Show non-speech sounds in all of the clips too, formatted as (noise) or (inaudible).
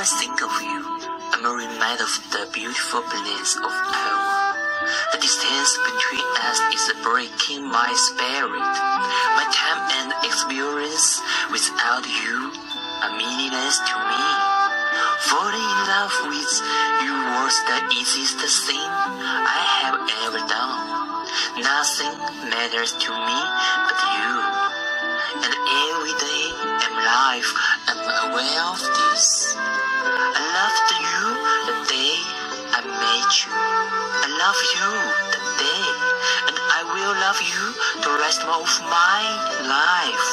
I think of you, I'm reminded of the beautiful bliss of our. The distance between us is breaking my spirit. My time and experience without you are meaningless to me. Falling in love with you was the easiest thing I have ever done. Nothing matters to me but you. And every day in life, I you. I love you the day, and I will love you the rest of my life.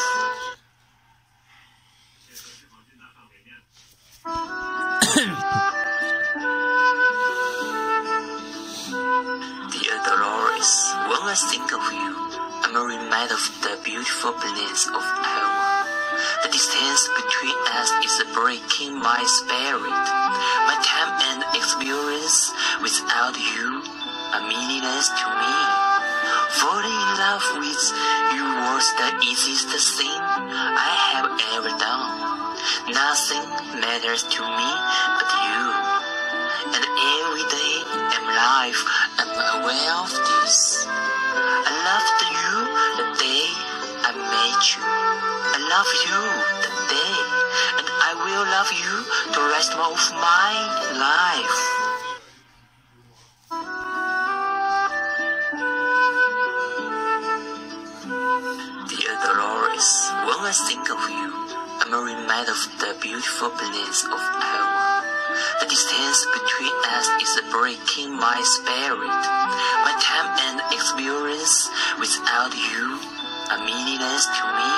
(coughs) Dear Dolores, when I think of you, I'm reminded of the beautiful bliss of our. The distance between us is breaking my spirit. Meaningless to me. Falling in love with you was the easiest thing I have ever done. Nothing matters to me but you. And every day in life, I'm aware of this. I loved you the day I met you. I love you the day, and I will love you the rest of my life. When I think of you, I'm reminded of the beautiful bliss of our. The distance between us is breaking my spirit. My time and experience without you are meaningless to me.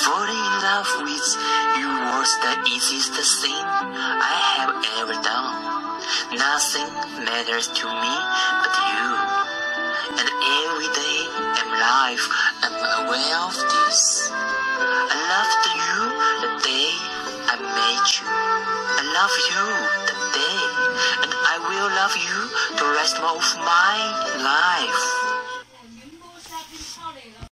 Falling in love with you was the easiest thing I have ever done. Nothing matters to me but you. And every day in life, I'm aware of love you the day, and I will love you the rest of my life.